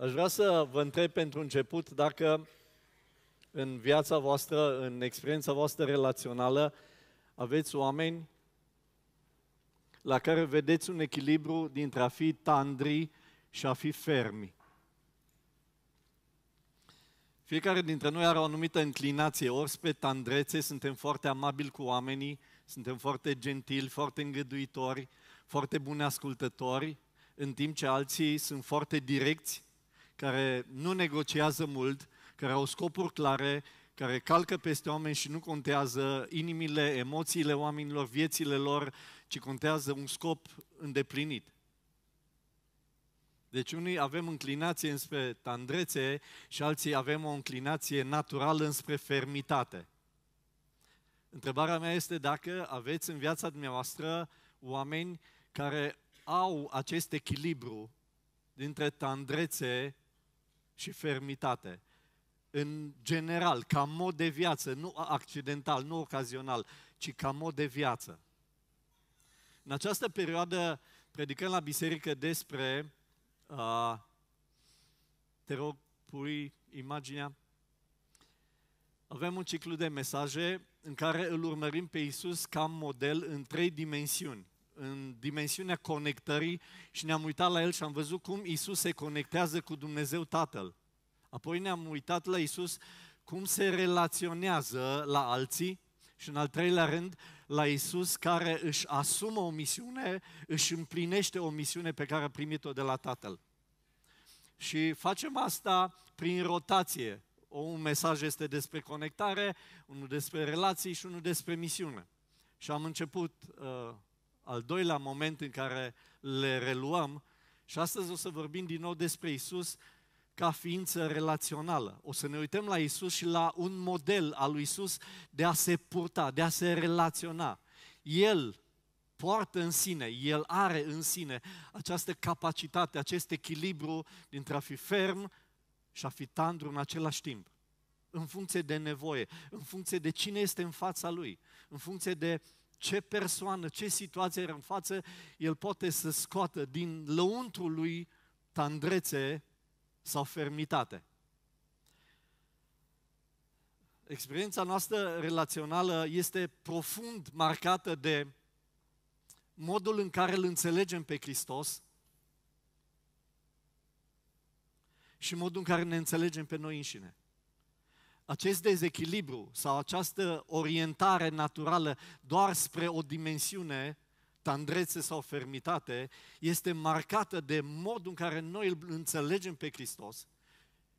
Aș vrea să vă întreb pentru început dacă în viața voastră, în experiența voastră relațională, aveți oameni la care vedeți un echilibru dintre a fi tandri și a fi fermi. Fiecare dintre noi are o anumită înclinație, ori spre tandrețe, suntem foarte amabili cu oamenii, suntem foarte gentili, foarte îngăduitori, foarte buni ascultători, în timp ce alții sunt foarte direcți, care nu negociază mult, care au scopuri clare, care calcă peste oameni și nu contează inimile, emoțiile oamenilor, viețile lor, ci contează un scop îndeplinit. Deci unii avem înclinație înspre tandrețe și alții avem o înclinație naturală înspre fermitate. Întrebarea mea este dacă aveți în viața dumneavoastră oameni care au acest echilibru dintre tandrețe și fermitate. În general, ca mod de viață, nu accidental, nu ocazional, ci ca mod de viață. În această perioadă predicăm la biserică despre, uh, te rog, pui imaginea, avem un ciclu de mesaje în care îl urmărim pe Isus ca model în trei dimensiuni. În dimensiunea conectării și ne-am uitat la El și am văzut cum Isus se conectează cu Dumnezeu Tatăl. Apoi ne-am uitat la Isus cum se relaționează la alții și în al treilea rând la Isus care își asumă o misiune, își împlinește o misiune pe care a primit-o de la Tatăl. Și facem asta prin rotație. Un mesaj este despre conectare, unul despre relații și unul despre misiune. Și am început uh, al doilea moment în care le reluăm și astăzi o să vorbim din nou despre Isus ca ființă relațională. O să ne uităm la Isus și la un model al lui Isus de a se purta, de a se relaționa. El poartă în sine, el are în sine această capacitate, acest echilibru dintre a fi ferm și a fi tandru în același timp. În funcție de nevoie, în funcție de cine este în fața lui, în funcție de ce persoană, ce situație are în față, el poate să scoată din lăuntru lui tandrețe sau fermitate. Experiența noastră relațională este profund marcată de modul în care îl înțelegem pe Hristos și modul în care ne înțelegem pe noi înșine. Acest dezechilibru sau această orientare naturală doar spre o dimensiune tandrețe sau fermitate, este marcată de modul în care noi îl înțelegem pe Hristos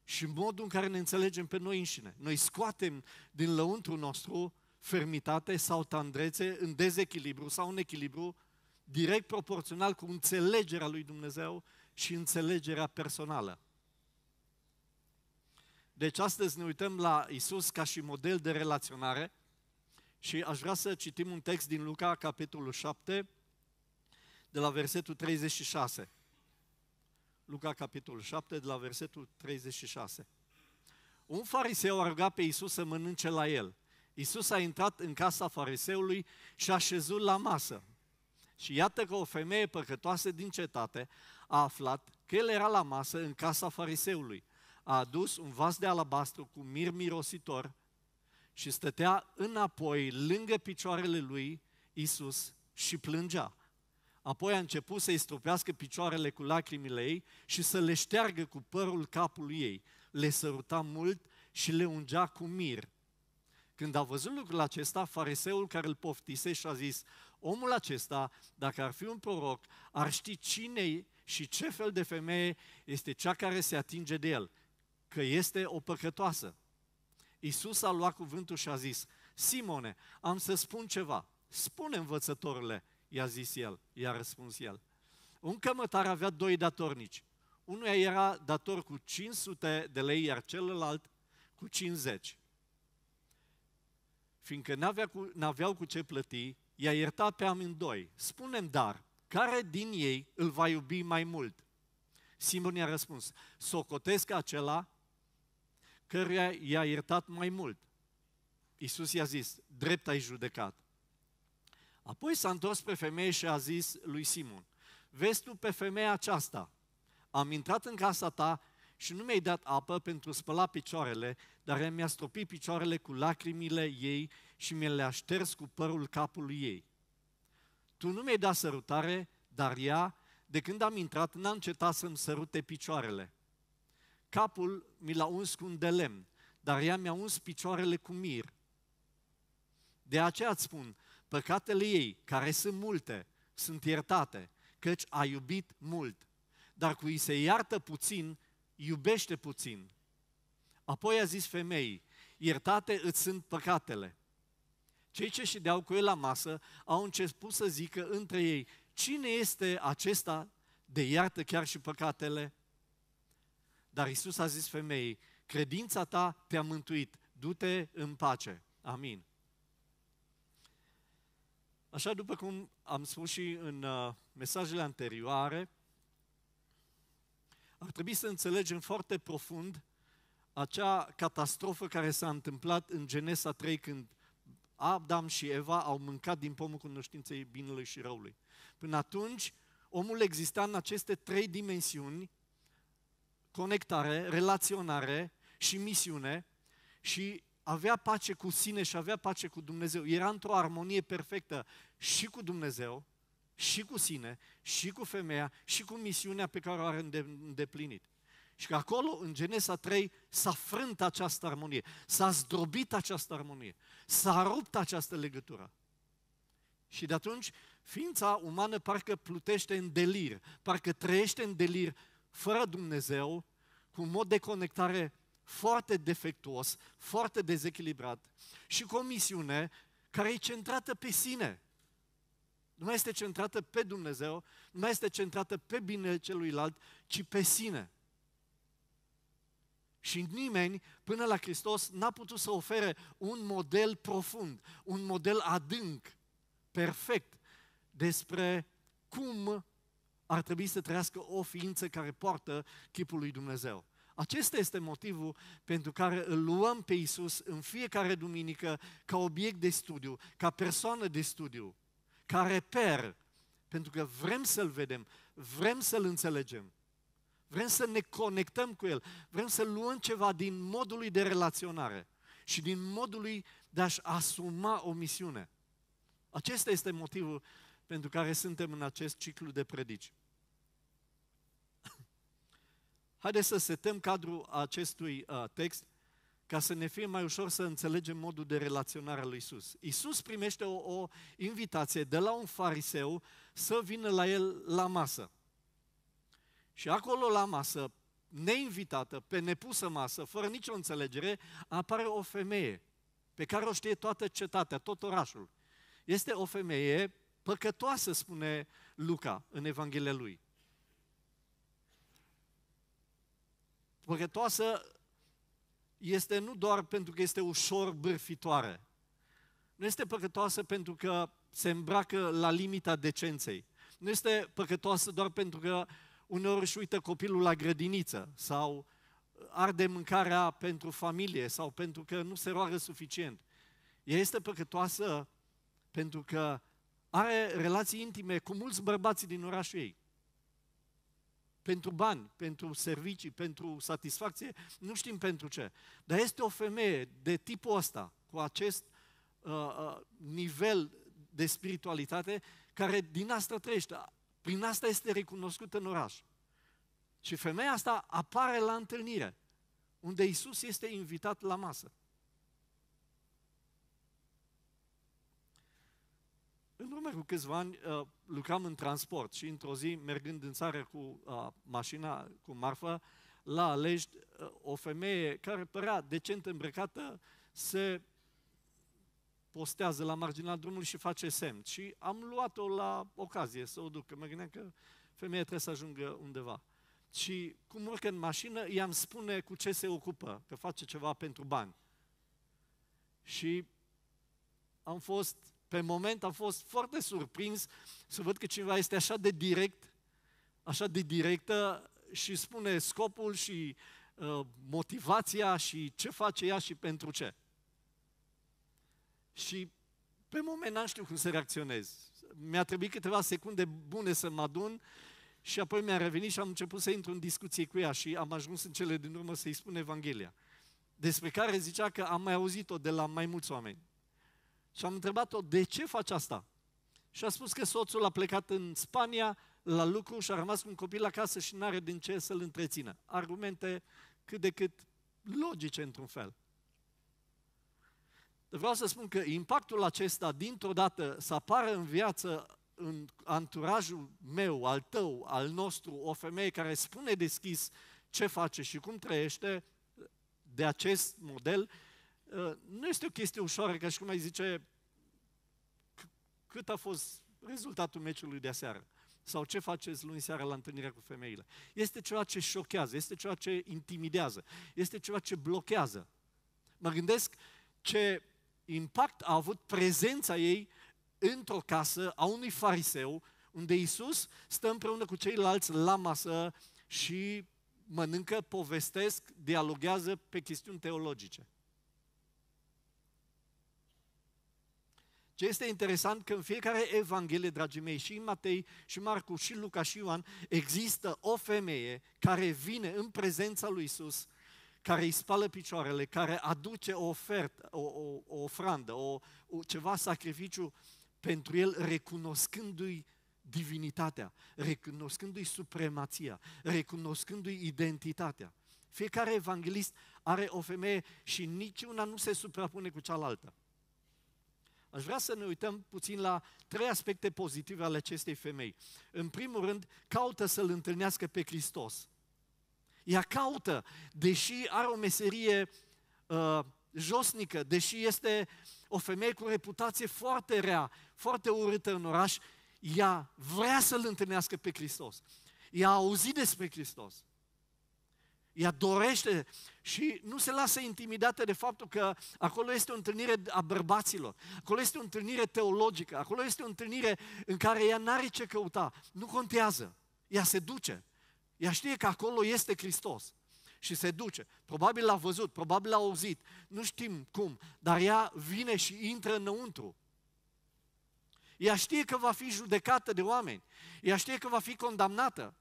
și modul în care ne înțelegem pe noi înșine. Noi scoatem din lăuntru nostru fermitate sau tandrețe în dezechilibru sau în echilibru direct proporțional cu înțelegerea lui Dumnezeu și înțelegerea personală. Deci astăzi ne uităm la Isus ca și model de relaționare și aș vrea să citim un text din Luca, capitolul 7, de la versetul 36. Luca, capitolul 7, de la versetul 36. Un fariseu a rugat pe Isus să mănânce la el. Isus a intrat în casa fariseului și a șezut la masă. Și iată că o femeie păcătoasă din cetate a aflat că el era la masă în casa fariseului. A adus un vas de alabastru cu mir mirositor și stătea înapoi lângă picioarele lui Isus și plângea. Apoi a început să-i stropească picioarele cu lacrimile ei și să le șteargă cu părul capului ei. Le săruta mult și le ungea cu mir. Când a văzut lucrul acesta, fariseul care îl poftise și a zis, omul acesta, dacă ar fi un proroc, ar ști cine și ce fel de femeie este cea care se atinge de el, că este o păcătoasă. Iisus a luat cuvântul și a zis, Simone, am să spun ceva. Spune învățătorule, i-a zis el, i-a răspuns el. Un cămătar avea doi datornici. Unuia era dator cu 500 de lei, iar celălalt cu 50. Fiindcă n-avea cu, n-aveau cu ce plăti, i-a iertat pe amândoi. Spunem dar, care din ei îl va iubi mai mult? Simon i-a răspuns, socotesc acela căruia i-a iertat mai mult. Iisus i-a zis, drept ai judecat. Apoi s-a întors spre femeie și a zis lui Simon, vezi tu pe femeia aceasta, am intrat în casa ta și nu mi-ai dat apă pentru spăla picioarele, dar mi-a stropit picioarele cu lacrimile ei și mi le-a șters cu părul capului ei. Tu nu mi-ai dat sărutare, dar ea, de când am intrat, n-a încetat să-mi sărute picioarele. Capul mi l-a uns cu un de lemn, dar ea mi-a uns picioarele cu mir. De aceea îți spun, păcatele ei, care sunt multe, sunt iertate, căci a iubit mult. Dar cu ei se iartă puțin, iubește puțin. Apoi a zis femeii, iertate îți sunt păcatele. Cei ce ședeau cu el la masă au început să zică între ei, cine este acesta de iartă chiar și păcatele? Dar Isus a zis femeii, credința ta te-a mântuit, du-te în pace. Amin. Așa după cum am spus și în uh, mesajele anterioare, ar trebui să înțelegem foarte profund acea catastrofă care s-a întâmplat în Genesa 3 când Adam și Eva au mâncat din pomul cunoștinței binelui și răului. Până atunci, omul exista în aceste trei dimensiuni, conectare, relaționare și misiune și avea pace cu sine și avea pace cu Dumnezeu. Era într-o armonie perfectă și cu Dumnezeu, și cu sine, și cu femeia, și cu misiunea pe care o are îndeplinit. Și că acolo, în Genesa 3, s-a frânt această armonie, s-a zdrobit această armonie, s-a rupt această legătură. Și de atunci, ființa umană parcă plutește în delir, parcă trăiește în delir, fără Dumnezeu, cu un mod de conectare foarte defectuos, foarte dezechilibrat și cu o misiune care e centrată pe sine. Nu mai este centrată pe Dumnezeu, nu mai este centrată pe binele celuilalt, ci pe sine. Și nimeni, până la Hristos, n-a putut să ofere un model profund, un model adânc, perfect, despre cum ar trebui să trăiască o ființă care poartă chipul lui Dumnezeu. Acesta este motivul pentru care îl luăm pe Isus în fiecare duminică ca obiect de studiu, ca persoană de studiu, ca reper, pentru că vrem să-L vedem, vrem să-L înțelegem, vrem să ne conectăm cu El, vrem să luăm ceva din modul lui de relaționare și din modul lui de a-și asuma o misiune. Acesta este motivul pentru care suntem în acest ciclu de predici. Haideți să setăm cadrul acestui uh, text ca să ne fie mai ușor să înțelegem modul de relaționare al lui Isus. Isus primește o, o invitație de la un fariseu să vină la el la masă. Și acolo la masă, neinvitată, pe nepusă masă, fără nicio înțelegere, apare o femeie pe care o știe toată cetatea, tot orașul. Este o femeie păcătoasă, spune Luca în Evanghelia lui. Păcătoasă este nu doar pentru că este ușor bârfitoare. Nu este păcătoasă pentru că se îmbracă la limita decenței. Nu este păcătoasă doar pentru că uneori își uită copilul la grădiniță sau arde mâncarea pentru familie sau pentru că nu se roagă suficient. Ea este păcătoasă pentru că are relații intime cu mulți bărbați din orașul ei pentru bani, pentru servicii, pentru satisfacție, nu știm pentru ce. Dar este o femeie de tipul ăsta, cu acest uh, uh, nivel de spiritualitate, care din asta trăiește. Prin asta este recunoscută în oraș. Și femeia asta apare la întâlnire, unde Isus este invitat la masă. În urmă cu câțiva ani uh, lucram în transport și într-o zi, mergând în țară cu uh, mașina, cu marfă, la Alești, uh, o femeie care părea decent îmbrăcată se postează la marginea drumului și face semn. Și am luat-o la ocazie să o duc, că mă gândeam că femeia trebuie să ajungă undeva. Și cum urcă în mașină, i-am spune cu ce se ocupă, că face ceva pentru bani. Și am fost pe moment am fost foarte surprins să văd că cineva este așa de direct, așa de directă și spune scopul și uh, motivația și ce face ea și pentru ce. Și pe moment n-am știut cum să reacționez. Mi-a trebuit câteva secunde bune să mă adun și apoi mi-a revenit și am început să intru în discuție cu ea și am ajuns în cele din urmă să-i spun Evanghelia. Despre care zicea că am mai auzit-o de la mai mulți oameni. Și am întrebat-o, de ce faci asta? Și a spus că soțul a plecat în Spania la lucru și a rămas cu un copil acasă și nu are din ce să-l întrețină. Argumente cât de cât logice într-un fel. Vreau să spun că impactul acesta, dintr-o dată, să apară în viață, în anturajul meu, al tău, al nostru, o femeie care spune deschis ce face și cum trăiește, de acest model, nu este o chestie ușoară, ca și cum ai zice, cât a fost rezultatul meciului de aseară? Sau ce faceți luni seara la întâlnirea cu femeile? Este ceva ce șochează, este ceva ce intimidează, este ceva ce blochează. Mă gândesc ce impact a avut prezența ei într-o casă a unui fariseu, unde Isus stă împreună cu ceilalți la masă și mănâncă, povestesc, dialoguează pe chestiuni teologice. Ce este interesant că în fiecare evanghelie, dragii mei, și în Matei, și Marcu, și Luca, și Ioan, există o femeie care vine în prezența lui Isus, care îi spală picioarele, care aduce o ofertă, o, o, o ofrandă, o, o, ceva sacrificiu pentru el, recunoscându-i divinitatea, recunoscându-i supremația, recunoscându-i identitatea. Fiecare evanghelist are o femeie și niciuna nu se suprapune cu cealaltă. Aș vrea să ne uităm puțin la trei aspecte pozitive ale acestei femei. În primul rând, caută să-L întâlnească pe Hristos. Ea caută, deși are o meserie uh, josnică, deși este o femeie cu reputație foarte rea, foarte urâtă în oraș, ea vrea să-L întâlnească pe Hristos. Ea a auzit despre Hristos. Ea dorește și nu se lasă intimidată de faptul că acolo este o întâlnire a bărbaților, acolo este o întâlnire teologică, acolo este o întâlnire în care ea n-are ce căuta. Nu contează. Ea se duce. Ea știe că acolo este Hristos și se duce. Probabil l-a văzut, probabil l-a auzit, nu știm cum, dar ea vine și intră înăuntru. Ea știe că va fi judecată de oameni. Ea știe că va fi condamnată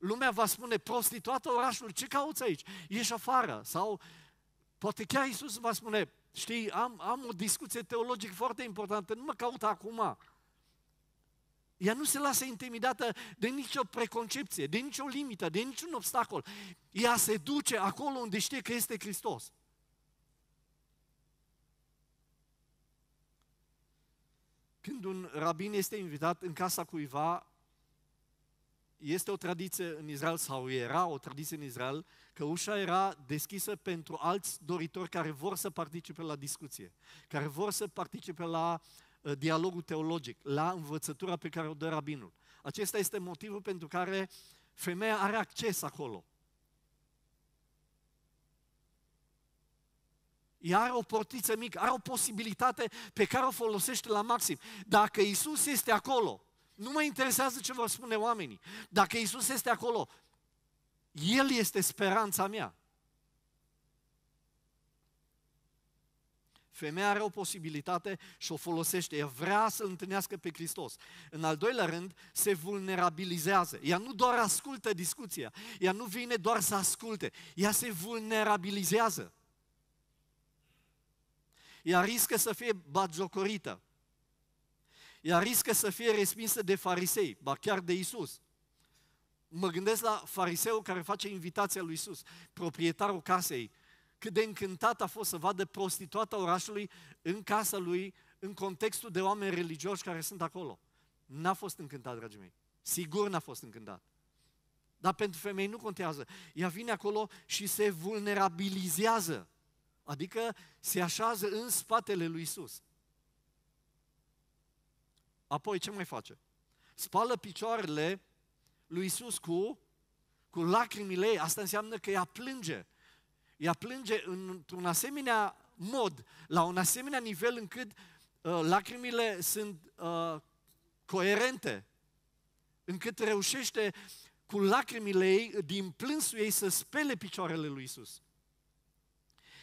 lumea va spune, prostituată orașul, ce cauți aici? Ieși afară. Sau poate chiar Iisus va spune, știi, am, am o discuție teologică foarte importantă, nu mă caut acum. Ea nu se lasă intimidată de nicio preconcepție, de nicio limită, de niciun obstacol. Ea se duce acolo unde știe că este Hristos. Când un rabin este invitat în casa cuiva, este o tradiție în Israel, sau era o tradiție în Israel, că ușa era deschisă pentru alți doritori care vor să participe la discuție, care vor să participe la uh, dialogul teologic, la învățătura pe care o dă rabinul. Acesta este motivul pentru care femeia are acces acolo. Ea are o portiță mică, are o posibilitate pe care o folosește la maxim. Dacă Isus este acolo, nu mă interesează ce vor spune oamenii. Dacă Isus este acolo, El este speranța mea. Femeia are o posibilitate și o folosește. Ea vrea să întâlnească pe Hristos. În al doilea rând, se vulnerabilizează. Ea nu doar ascultă discuția, ea nu vine doar să asculte, ea se vulnerabilizează. Ea riscă să fie batjocorită ea riscă să fie respinsă de farisei, ba chiar de Isus. Mă gândesc la fariseul care face invitația lui Isus, proprietarul casei. Cât de încântat a fost să vadă prostituata orașului în casa lui, în contextul de oameni religioși care sunt acolo. N-a fost încântat, dragii mei. Sigur n-a fost încântat. Dar pentru femei nu contează. Ea vine acolo și se vulnerabilizează. Adică se așează în spatele lui Isus. Apoi ce mai face? Spală picioarele lui Isus cu, cu lacrimile ei. Asta înseamnă că ea plânge. Ea plânge într-un asemenea mod, la un asemenea nivel încât uh, lacrimile sunt uh, coerente, încât reușește cu lacrimile ei, din plânsul ei, să spele picioarele lui Isus.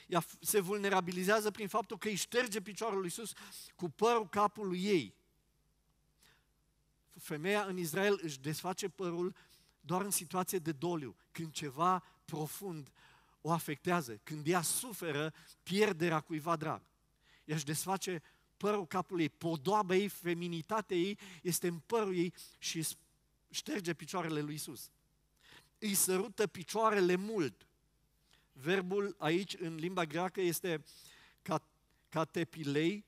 Ea se vulnerabilizează prin faptul că îi șterge picioarele lui Isus cu părul capului ei femeia în Israel își desface părul doar în situație de doliu, când ceva profund o afectează, când ea suferă pierderea cuiva drag. Ea își desface părul capului ei, podoaba ei, feminitatea ei este în părul ei și șterge picioarele lui Isus. Îi sărută picioarele mult. Verbul aici, în limba greacă, este catepilei,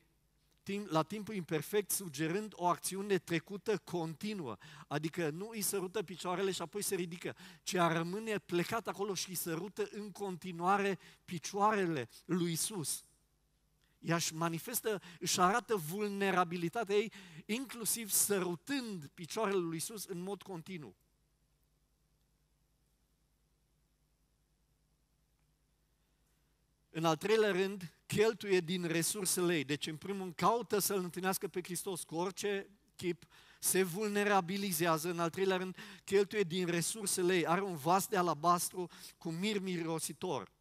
la timpul imperfect, sugerând o acțiune trecută continuă. Adică nu îi sărută picioarele și apoi se ridică, ci a rămâne plecat acolo și îi sărută în continuare picioarele lui Isus. Ea își manifestă, își arată vulnerabilitatea ei, inclusiv sărutând picioarele lui Isus în mod continuu. În al treilea rând, cheltuie din resursele ei. Deci, în primul rând, caută să-L întâlnească pe Hristos cu orice chip, se vulnerabilizează, în al treilea rând, cheltuie din resursele ei. Are un vas de alabastru cu mir mirositor.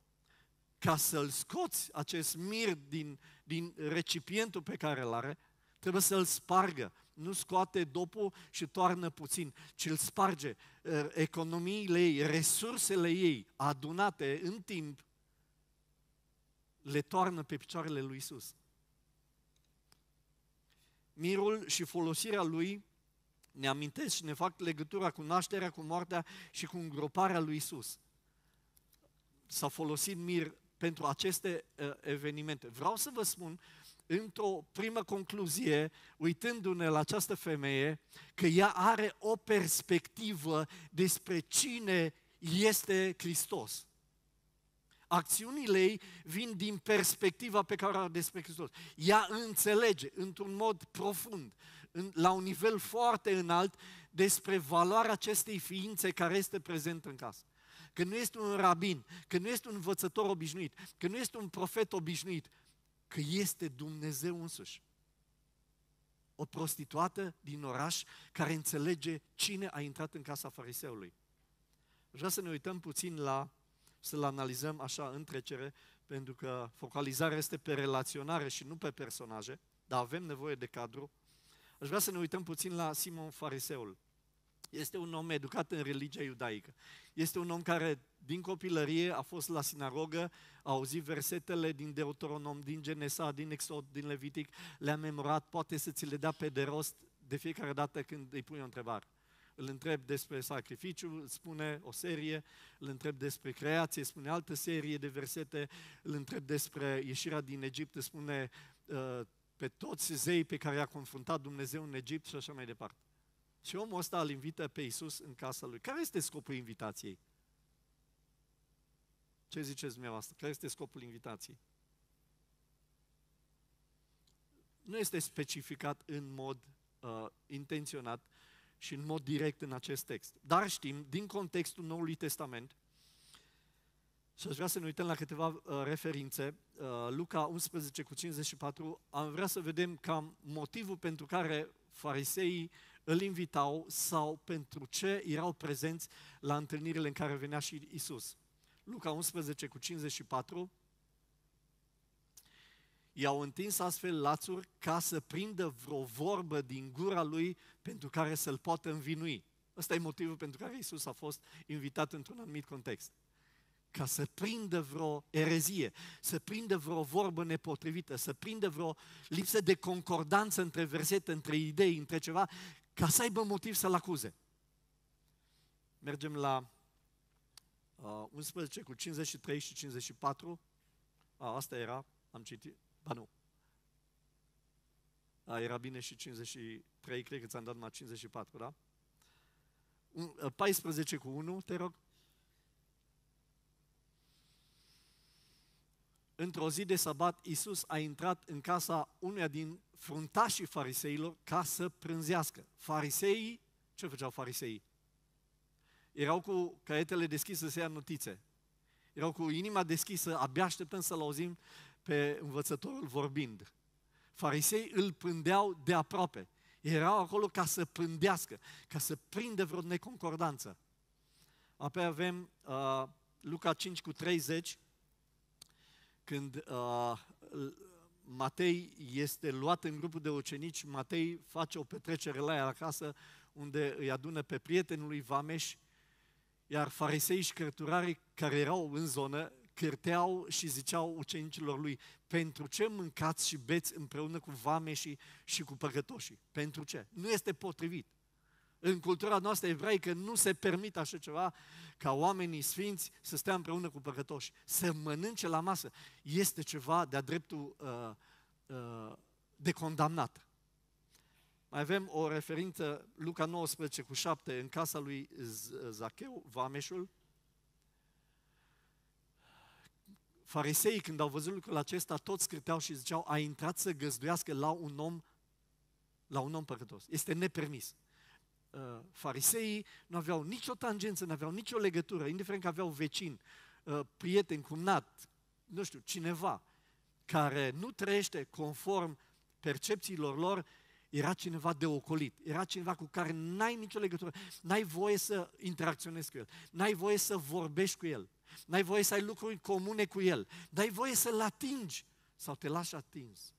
Ca să-l scoți acest mir din, din recipientul pe care îl are, trebuie să-l spargă. Nu scoate dopul și toarnă puțin, ci îl sparge. Economiile ei, resursele ei adunate în timp, le toarnă pe picioarele lui Isus. Mirul și folosirea lui ne amintesc și ne fac legătura cu nașterea, cu moartea și cu îngroparea lui Isus. S-a folosit mir pentru aceste uh, evenimente. Vreau să vă spun, într-o primă concluzie, uitându-ne la această femeie, că ea are o perspectivă despre cine este Hristos. Acțiunile ei vin din perspectiva pe care o are despre Hristos. Ea înțelege într-un mod profund, în, la un nivel foarte înalt, despre valoarea acestei ființe care este prezentă în casă. Că nu este un rabin, că nu este un învățător obișnuit, că nu este un profet obișnuit, că este Dumnezeu însuși. O prostituată din oraș care înțelege cine a intrat în casa fariseului. Vreau să ne uităm puțin la să-l analizăm așa în trecere, pentru că focalizarea este pe relaționare și nu pe personaje, dar avem nevoie de cadru. Aș vrea să ne uităm puțin la Simon Fariseul. Este un om educat în religia iudaică. Este un om care, din copilărie, a fost la sinagogă, a auzit versetele din Deuteronom, din Genesa, din Exod, din Levitic, le-a memorat, poate să ți le dea pe de rost de fiecare dată când îi pui o întrebare îl întreb despre sacrificiu, spune o serie, îl întreb despre creație, spune altă serie de versete, îl întreb despre ieșirea din Egipt, spune uh, pe toți zei pe care i-a confruntat Dumnezeu în Egipt și așa mai departe. Și omul ăsta îl invită pe Isus în casa lui. Care este scopul invitației? Ce ziceți dumneavoastră? Care este scopul invitației? Nu este specificat în mod uh, intenționat, și în mod direct în acest text. Dar știm, din contextul Noului Testament, și aș vrea să ne uităm la câteva uh, referințe, uh, Luca 11 cu 54, am vrea să vedem cam motivul pentru care fariseii îl invitau sau pentru ce erau prezenți la întâlnirile în care venea și Isus. Luca 11 cu 54, i-au întins astfel lațuri ca să prindă vreo vorbă din gura lui pentru care să-l poată învinui. Ăsta e motivul pentru care Isus a fost invitat într-un anumit context. Ca să prindă vreo erezie, să prindă vreo vorbă nepotrivită, să prindă vreo lipsă de concordanță între versete, între idei, între ceva, ca să aibă motiv să-l acuze. Mergem la uh, 11 cu 53 și 54. A, asta era, am citit. Ba nu. A, era bine și 53, cred că ți-am dat numai 54, da? 14 cu 1, te rog. Într-o zi de sabat, Iisus a intrat în casa unuia din fruntașii fariseilor ca să prânzească. Fariseii, ce făceau fariseii? Erau cu caietele deschise să ia notițe. Erau cu inima deschisă, abia așteptăm să-L auzim pe învățătorul vorbind. Farisei îl pândeau de aproape. Erau acolo ca să pândească, ca să prindă vreo neconcordanță. Apoi avem uh, Luca 5 cu 30, când uh, Matei este luat în grupul de ucenici, Matei face o petrecere la ea acasă, unde îi adună pe prietenul lui Vameș Iar farisei și cărturarii care erau în zonă cârteau și ziceau ucenicilor lui, pentru ce mâncați și beți împreună cu vame și, și cu păcătoșii? Pentru ce? Nu este potrivit. În cultura noastră ebraică nu se permite așa ceva ca oamenii sfinți să stea împreună cu păcătoși, să mănânce la masă. Este ceva de-a dreptul uh, uh, de condamnat. Mai avem o referință, Luca 19 cu 7, în casa lui Zacheu, Vameșul. Fariseii, când au văzut lucrul acesta, toți scriteau și ziceau, a intrat să găzduiască la un om, la un om păcătos. Este nepermis. Uh, fariseii nu aveau nicio tangență, nu aveau nicio legătură, indiferent că aveau vecin, uh, prieten, cumnat, nu știu, cineva care nu trăiește conform percepțiilor lor, era cineva de ocolit, era cineva cu care n-ai nicio legătură, n-ai voie să interacționezi cu el, n-ai voie să vorbești cu el, n-ai voie să ai lucruri comune cu el, n-ai voie să-l atingi sau te lași atins.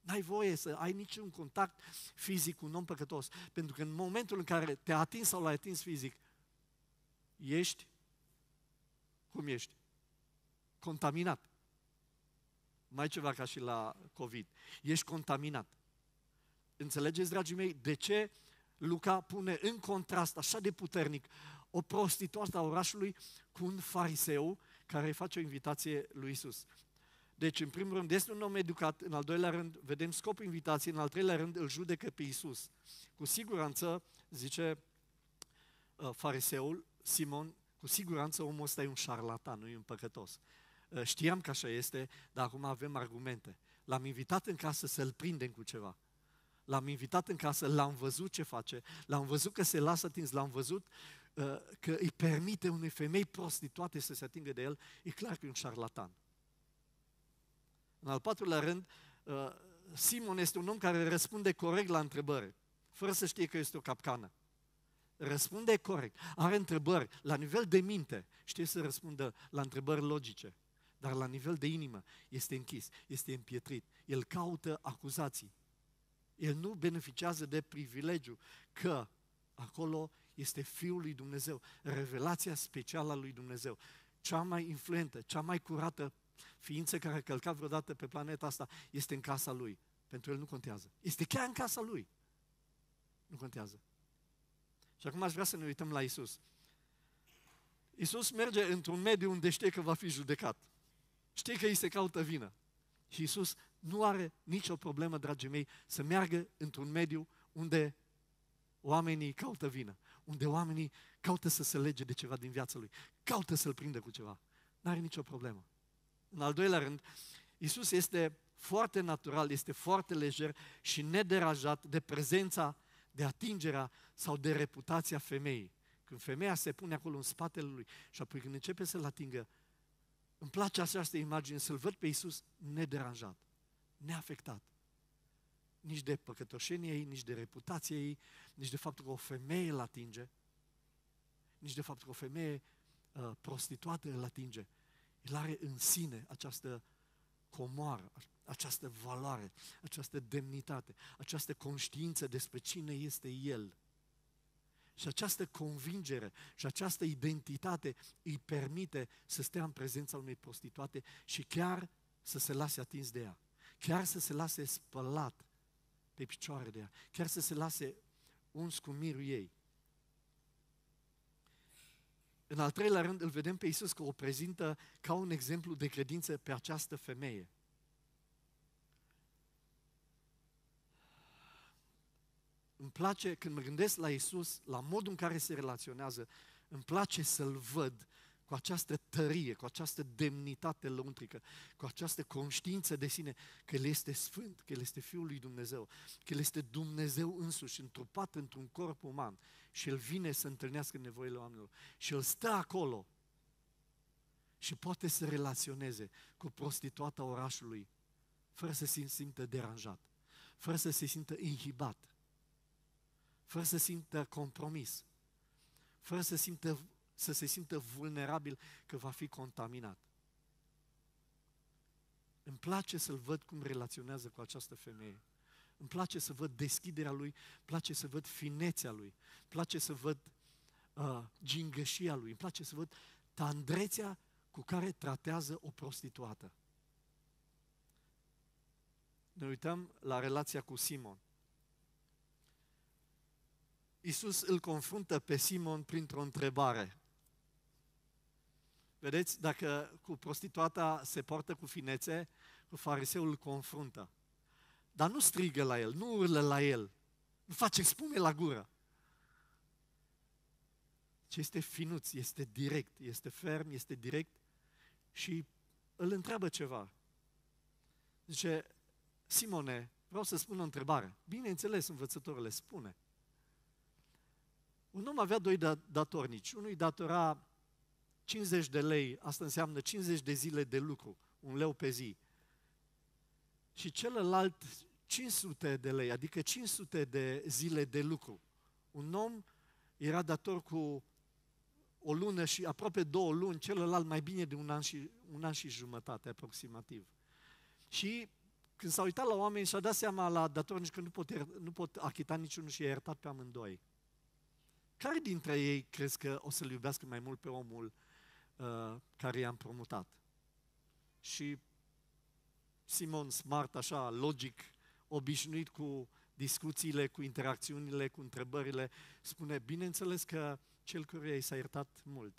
N-ai voie să ai niciun contact fizic cu un om păcătos, pentru că în momentul în care te-a atins sau l-ai atins fizic, ești cum ești? Contaminat. Mai ceva ca și la COVID. Ești contaminat. Înțelegeți, dragii mei, de ce Luca pune în contrast așa de puternic o prostituată a orașului cu un fariseu care îi face o invitație lui Isus. Deci, în primul rând, este un om educat, în al doilea rând, vedem scopul invitației, în al treilea rând, îl judecă pe Isus. Cu siguranță, zice uh, fariseul Simon, cu siguranță omul ăsta e un șarlatan, nu e un păcătos. Uh, știam că așa este, dar acum avem argumente. L-am invitat în casă să-l prindem cu ceva. L-am invitat în casă, l-am văzut ce face, l-am văzut că se lasă atins, l-am văzut uh, că îi permite unei femei prostituate să se atingă de el, e clar că e un șarlatan. În al patrulea rând, uh, Simon este un om care răspunde corect la întrebări, fără să știe că este o capcană. Răspunde corect. Are întrebări la nivel de minte, știe să răspundă la întrebări logice, dar la nivel de inimă este închis, este împietrit. El caută acuzații. El nu beneficiază de privilegiu că acolo este Fiul lui Dumnezeu, revelația specială a lui Dumnezeu, cea mai influentă, cea mai curată ființă care a călcat vreodată pe planeta asta este în casa lui. Pentru el nu contează. Este chiar în casa lui. Nu contează. Și acum aș vrea să ne uităm la Isus. Isus merge într-un mediu unde știe că va fi judecat. Știe că îi se caută vină. Și Isus nu are nicio problemă, dragii mei, să meargă într-un mediu unde oamenii caută vină, unde oamenii caută să se lege de ceva din viața lui, caută să-l prindă cu ceva. Nu are nicio problemă. În al doilea rând, Isus este foarte natural, este foarte lejer și nederajat de prezența, de atingerea sau de reputația femeii. Când femeia se pune acolo în spatele lui și apoi când începe să-l atingă, îmi place această imagine, să-l văd pe Isus nederanjat, neafectat. Nici de păcătoșenie ei, nici de reputație ei, nici de faptul că o femeie îl atinge, nici de faptul că o femeie uh, prostituată îl atinge, el are în sine această comoară, această valoare, această demnitate, această conștiință despre cine este El. Și această convingere și această identitate îi permite să stea în prezența unei prostituate și chiar să se lase atins de ea. Chiar să se lase spălat pe picioare de ea. Chiar să se lase uns cu mirul ei. În al treilea rând, îl vedem pe Isus că o prezintă ca un exemplu de credință pe această femeie. Îmi place, când mă gândesc la Isus, la modul în care se relaționează, îmi place să-L văd cu această tărie, cu această demnitate lăuntrică, cu această conștiință de sine că El este Sfânt, că El este Fiul lui Dumnezeu, că El este Dumnezeu însuși, întrupat într-un corp uman și El vine să întâlnească nevoile oamenilor. Și El stă acolo și poate să relaționeze cu prostituata orașului fără să se simtă deranjat, fără să se simtă inhibat, fără să simtă compromis, fără să simtă să se simtă vulnerabil că va fi contaminat. Îmi place să-l văd cum relaționează cu această femeie. Îmi place să văd deschiderea lui, îmi place să văd finețea lui, îmi place să văd uh, gingășia lui, îmi place să văd tandrețea cu care tratează o prostituată. Ne uităm la relația cu Simon. Iisus îl confruntă pe Simon printr-o întrebare. Vedeți, dacă cu prostituata se poartă cu finețe, cu fariseul îl confruntă. Dar nu strigă la el, nu urlă la el, nu face spume la gură. Ce este finuț, este direct, este ferm, este direct și îl întreabă ceva. Zice, Simone, vreau să spun o întrebare. Bineînțeles, învățătorule, spune. Un om avea doi da, datornici. Unul îi datora 50 de lei, asta înseamnă 50 de zile de lucru, un leu pe zi. Și celălalt 500 de lei, adică 500 de zile de lucru. Un om era dator cu o lună și aproape două luni, celălalt mai bine de un an și, un an și jumătate aproximativ. Și când s-a uitat la oameni și-a dat seama la datornici că nu pot, nu pot achita niciunul și i-a iertat pe amândoi. Care dintre ei crezi că o să-l iubească mai mult pe omul uh, care i-a împrumutat? Și Simon Smart, așa, logic, obișnuit cu discuțiile, cu interacțiunile, cu întrebările, spune, bineînțeles că cel căruia i s-a iertat mult.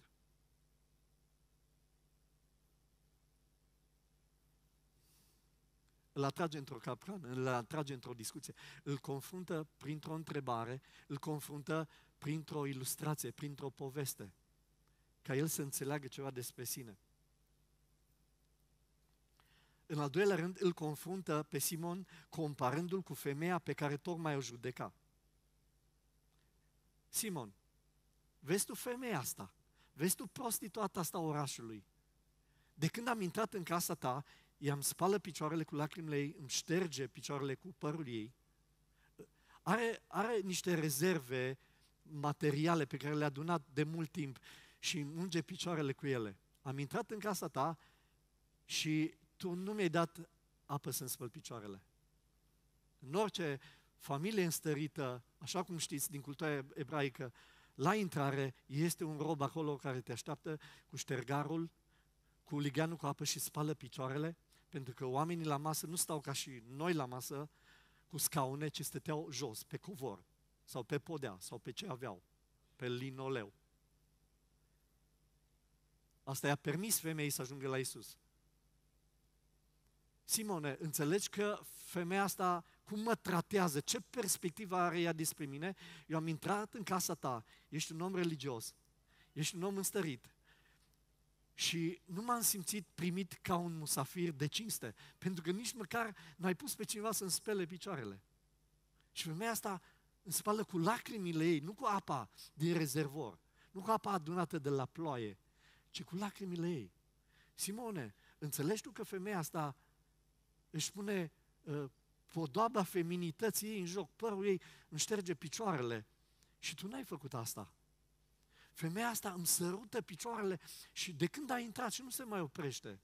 îl atrage într-o capcană, îl atrage într-o discuție, îl confruntă printr-o întrebare, îl confruntă printr-o ilustrație, printr-o poveste, ca el să înțeleagă ceva despre sine. În al doilea rând, îl confruntă pe Simon comparându-l cu femeia pe care tocmai o judeca. Simon, vezi tu femeia asta? Vezi tu prostituata asta orașului? De când am intrat în casa ta, i-am spală picioarele cu lacrimile ei, îmi șterge picioarele cu părul ei, are, are niște rezerve materiale pe care le-a adunat de mult timp și unge picioarele cu ele. Am intrat în casa ta și tu nu mi-ai dat apă să-mi spăl picioarele. În orice familie înstărită, așa cum știți din cultura ebraică, la intrare este un rob acolo care te așteaptă cu ștergarul, cu liganul cu apă și spală picioarele, pentru că oamenii la masă nu stau ca și noi la masă cu scaune, ci stăteau jos, pe covor, sau pe podea, sau pe ce aveau, pe linoleu. Asta i-a permis femeii să ajungă la Isus. Simone, înțelegi că femeia asta cum mă tratează, ce perspectivă are ea despre mine? Eu am intrat în casa ta, ești un om religios, ești un om înstărit, și nu m-am simțit primit ca un musafir de cinste, pentru că nici măcar n-ai pus pe cineva să-mi spele picioarele. Și femeia asta îmi spală cu lacrimile ei, nu cu apa din rezervor, nu cu apa adunată de la ploaie, ci cu lacrimile ei. Simone, înțelegi tu că femeia asta își pune uh, podoaba feminității ei în joc, părul ei îmi șterge picioarele și tu n-ai făcut asta. Femeia asta îmi sărută picioarele și de când a intrat și nu se mai oprește.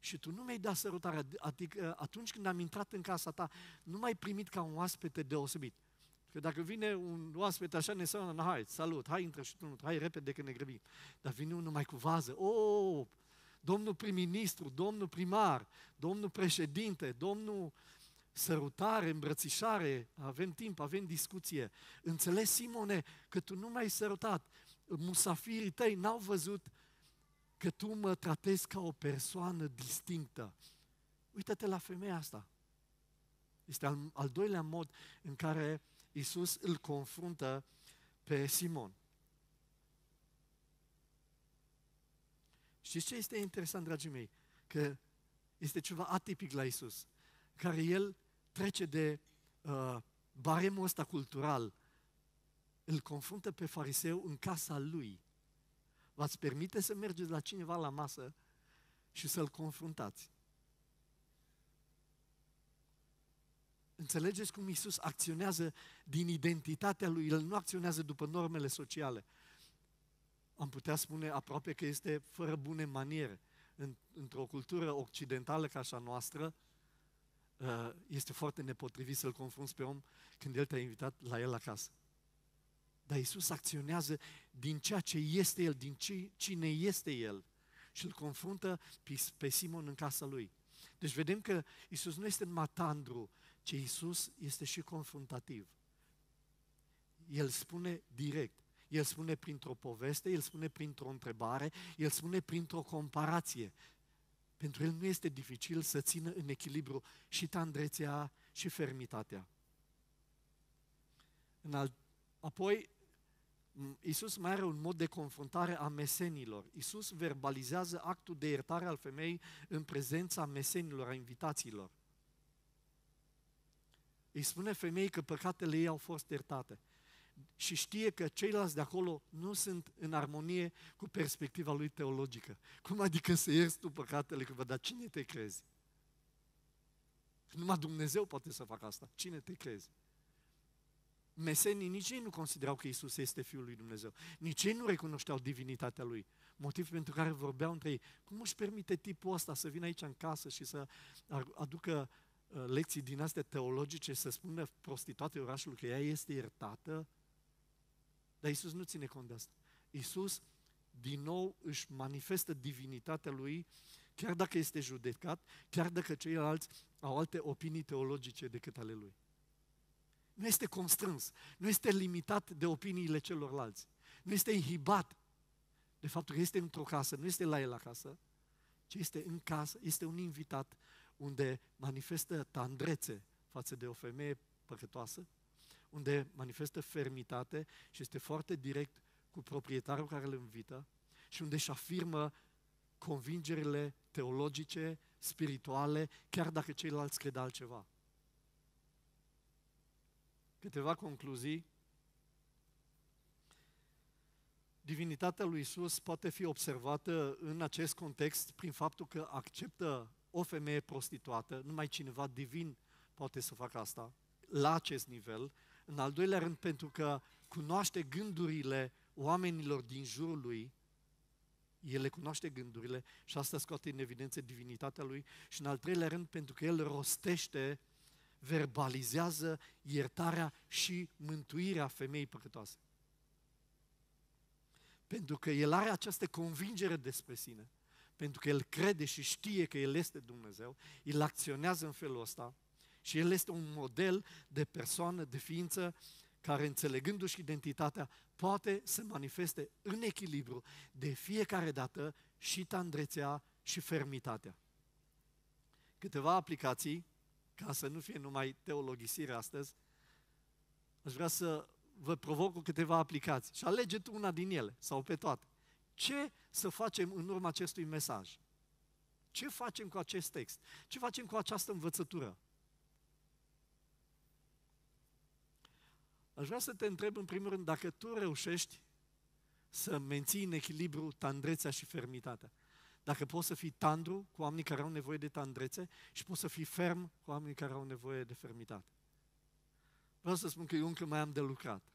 Și tu nu mi-ai dat sărutare, adică atunci când am intrat în casa ta, nu m-ai primit ca un oaspete deosebit. Că dacă vine un oaspete așa ne sună, hai, salut, hai, intră și tu, hai repede că ne grăbim. Dar vine unul mai cu vază, oh, domnul prim-ministru, domnul primar, domnul președinte, domnul sărutare, îmbrățișare, avem timp, avem discuție. Înțeles, Simone, că tu nu m-ai sărutat. Musafirii tăi n-au văzut că tu mă tratezi ca o persoană distinctă. Uită-te la femeia asta. Este al, al doilea mod în care Isus îl confruntă pe Simon. Știți ce este interesant, dragii mei? Că este ceva atipic la Isus, care El trece de uh, baremul ăsta cultural, îl confruntă pe fariseu în casa lui. V-ați permite să mergeți la cineva la masă și să-l confruntați. Înțelegeți cum Isus acționează din identitatea lui, el nu acționează după normele sociale. Am putea spune aproape că este fără bune maniere. într-o cultură occidentală ca așa noastră, Uh, este foarte nepotrivit să-l confrunți pe om când el te-a invitat la el acasă. dar Isus acționează din ceea ce este El, din ce, cine este El și îl confruntă pe, pe Simon în casa lui. Deci vedem că Isus nu este numai tandru, ci Isus este și confruntativ. El spune direct. El spune printr-o poveste, el spune printr-o întrebare, el spune printr-o comparație. Pentru el nu este dificil să țină în echilibru și tandrețea și fermitatea. În al... Apoi, Isus mai are un mod de confruntare a mesenilor. Isus verbalizează actul de iertare al femeii în prezența mesenilor, a invitațiilor. Îi spune femeii că păcatele ei au fost iertate și știe că ceilalți de acolo nu sunt în armonie cu perspectiva lui teologică. Cum adică să ierți tu păcatele? Că, dar cine te crezi? Numai Dumnezeu poate să facă asta. Cine te crezi? Mesenii nici ei nu considerau că Isus este Fiul lui Dumnezeu. Nici ei nu recunoșteau divinitatea Lui. Motiv pentru care vorbeau între ei. Cum își permite tipul ăsta să vină aici în casă și să aducă uh, lecții din astea teologice, să spună prostituate orașului că ea este iertată? Dar Isus nu ține cont de asta. Isus, din nou, își manifestă divinitatea Lui, chiar dacă este judecat, chiar dacă ceilalți au alte opinii teologice decât ale Lui. Nu este constrâns, nu este limitat de opiniile celorlalți, nu este inhibat de faptul că este într-o casă, nu este la el acasă, ci este în casă, este un invitat unde manifestă tandrețe față de o femeie păcătoasă, unde manifestă fermitate și este foarte direct cu proprietarul care îl invită și unde își afirmă convingerile teologice, spirituale, chiar dacă ceilalți cred altceva. Câteva concluzii. Divinitatea lui Isus poate fi observată în acest context prin faptul că acceptă o femeie prostituată, numai cineva divin poate să facă asta, la acest nivel, în al doilea rând, pentru că cunoaște gândurile oamenilor din jurul lui, el le cunoaște gândurile și asta scoate în evidență divinitatea lui. Și în al treilea rând pentru că el rostește, verbalizează iertarea și mântuirea femeii păcătoase. Pentru că el are această convingere despre sine, pentru că el crede și știe că el este Dumnezeu, el acționează în felul ăsta și el este un model de persoană, de ființă, care înțelegându-și identitatea, poate să manifeste în echilibru de fiecare dată și tandrețea și fermitatea. Câteva aplicații, ca să nu fie numai teologisire astăzi, aș vrea să vă provoc cu câteva aplicații și alegeți una din ele sau pe toate. Ce să facem în urma acestui mesaj? Ce facem cu acest text? Ce facem cu această învățătură? Aș vrea să te întreb în primul rând dacă tu reușești să menții în echilibru tandrețea și fermitatea. Dacă poți să fii tandru cu oamenii care au nevoie de tandrețe și poți să fii ferm cu oamenii care au nevoie de fermitate. Vreau să spun că eu încă mai am de lucrat.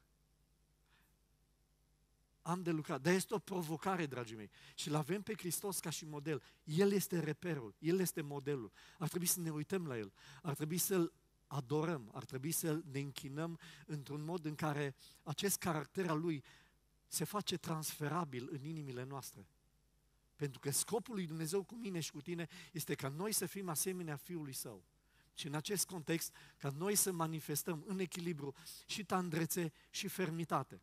Am de lucrat. Dar este o provocare, dragii mei. Și îl avem pe Hristos ca și model. El este reperul, El este modelul. Ar trebui să ne uităm la El. Ar trebui să-L adorăm, ar trebui să ne închinăm într-un mod în care acest caracter al lui se face transferabil în inimile noastre. Pentru că scopul lui Dumnezeu cu mine și cu tine este ca noi să fim asemenea Fiului Său. Și în acest context, ca noi să manifestăm în echilibru și tandrețe și fermitate.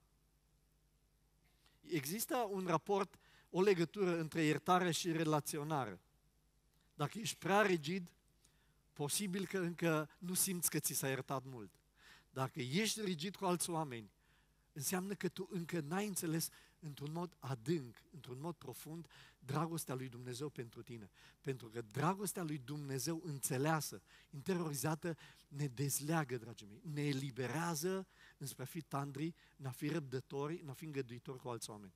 Există un raport, o legătură între iertare și relaționare. Dacă ești prea rigid, posibil că încă nu simți că ți s-a iertat mult. Dacă ești rigid cu alți oameni, înseamnă că tu încă n-ai înțeles într-un mod adânc, într-un mod profund, dragostea lui Dumnezeu pentru tine. Pentru că dragostea lui Dumnezeu înțeleasă, interiorizată, ne dezleagă, dragii mei, ne eliberează înspre a fi tandri, în a fi răbdători, în a fi îngăduitori cu alți oameni.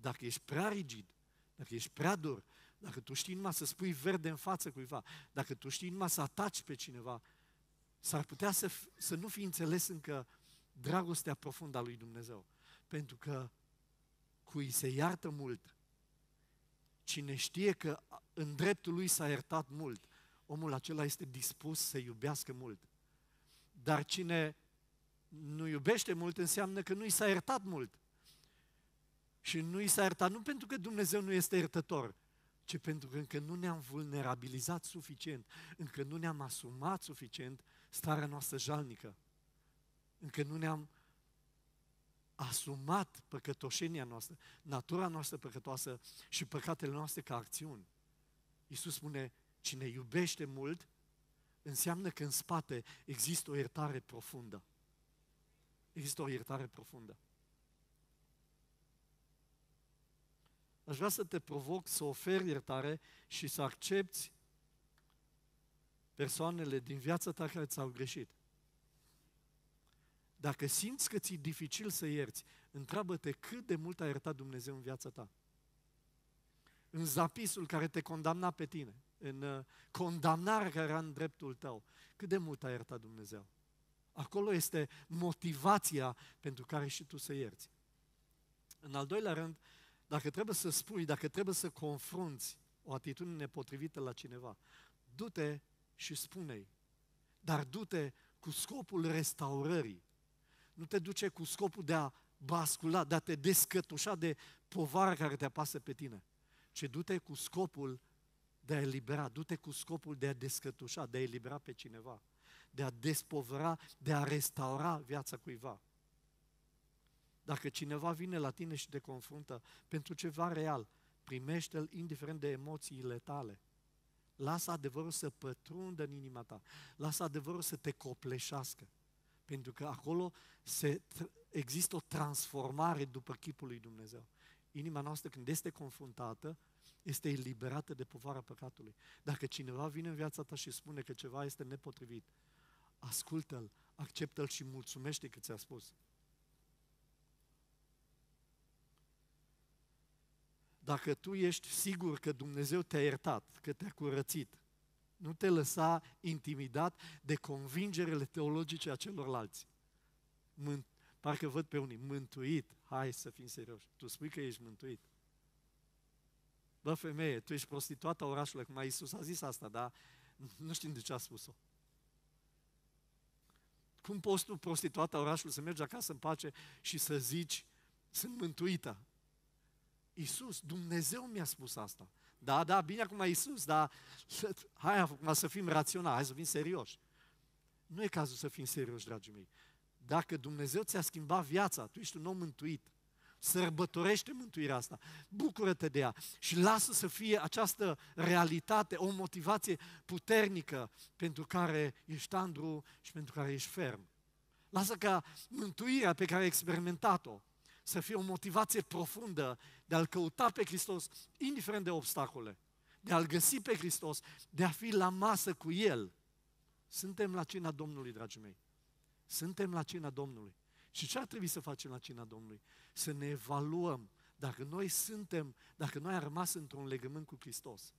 Dacă ești prea rigid, dacă ești prea dur, dacă tu știi numai să spui verde în față cuiva, dacă tu știi numai să ataci pe cineva, s-ar putea să, să nu fi înțeles încă dragostea profundă a lui Dumnezeu. Pentru că cui se iartă mult, cine știe că în dreptul lui s-a iertat mult, omul acela este dispus să iubească mult. Dar cine nu iubește mult înseamnă că nu i s-a iertat mult. Și nu i s-a iertat nu pentru că Dumnezeu nu este iertător, ci pentru că încă nu ne-am vulnerabilizat suficient, încă nu ne-am asumat suficient starea noastră jalnică, încă nu ne-am asumat păcătoșenia noastră, natura noastră păcătoasă și păcatele noastre ca acțiuni. Iisus spune, cine iubește mult, înseamnă că în spate există o iertare profundă. Există o iertare profundă. Aș vrea să te provoc să oferi iertare și să accepti persoanele din viața ta care ți-au greșit. Dacă simți că ți-e dificil să ierți, întreabă-te cât de mult a iertat Dumnezeu în viața ta. În zapisul care te condamna pe tine, în uh, condamnarea care era în dreptul tău, cât de mult a iertat Dumnezeu. Acolo este motivația pentru care și tu să ierți. În al doilea rând, dacă trebuie să spui, dacă trebuie să confrunți o atitudine nepotrivită la cineva, du-te și spune-i. Dar du-te cu scopul restaurării. Nu te duce cu scopul de a bascula, de a te descătușa de povara care te apasă pe tine, ci du-te cu scopul de a elibera, du-te cu scopul de a descătușa, de a elibera pe cineva, de a despovăra, de a restaura viața cuiva. Dacă cineva vine la tine și te confruntă pentru ceva real, primește-l indiferent de emoțiile tale. Lasă adevărul să pătrundă în inima ta. Lasă adevărul să te copleșească. Pentru că acolo se, există o transformare după chipul lui Dumnezeu. Inima noastră, când este confruntată, este eliberată de povara păcatului. Dacă cineva vine în viața ta și spune că ceva este nepotrivit, ascultă-l, acceptă-l și mulțumește că ți-a spus. Dacă tu ești sigur că Dumnezeu te-a iertat, că te-a curățit, nu te lăsa intimidat de convingerele teologice a celorlalți. Mânt- Parcă văd pe unii, mântuit, hai să fim serioși. Tu spui că ești mântuit. Bă, femeie, tu ești prostituata orașului, cum a Iisus a zis asta, dar nu știm de ce a spus-o. Cum poți tu, prostituata orașului, să mergi acasă în pace și să zici, sunt mântuită? Iisus, Dumnezeu mi-a spus asta. Da, da, bine acum Iisus, dar hai acum să fim raționali, hai să fim serioși. Nu e cazul să fim serioși, dragii mei. Dacă Dumnezeu ți-a schimbat viața, tu ești un om mântuit, sărbătorește mântuirea asta, bucură-te de ea și lasă să fie această realitate, o motivație puternică pentru care ești andru și pentru care ești ferm. Lasă ca mântuirea pe care ai experimentat-o să fie o motivație profundă de a-L căuta pe Hristos, indiferent de obstacole, de a-L găsi pe Hristos, de a fi la masă cu El. Suntem la cina Domnului, dragii mei. Suntem la cina Domnului. Și ce ar trebui să facem la cina Domnului? Să ne evaluăm dacă noi suntem, dacă noi am rămas într-un legământ cu Hristos.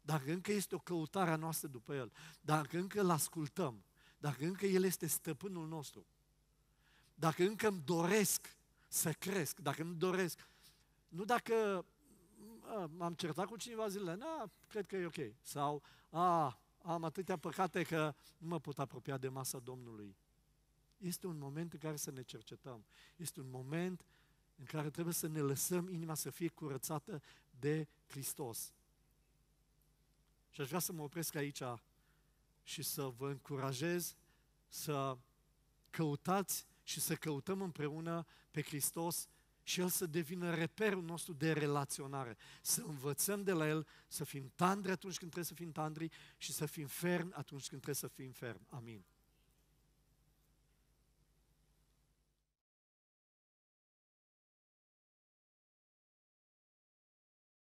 Dacă încă este o căutare a noastră după El, dacă încă îl ascultăm, dacă încă El este stăpânul nostru, dacă încă îmi doresc să cresc, dacă îmi doresc, nu dacă m-am certat cu cineva zilele, na, cred că e ok. Sau, a, am atâtea păcate că nu mă pot apropia de masa Domnului. Este un moment în care să ne cercetăm. Este un moment în care trebuie să ne lăsăm inima să fie curățată de Hristos. Și aș vrea să mă opresc aici și să vă încurajez să căutați și să căutăm împreună pe Hristos și El să devină reperul nostru de relaționare. Să învățăm de la El să fim tandri atunci când trebuie să fim tandri și să fim fermi atunci când trebuie să fim fermi. Amin.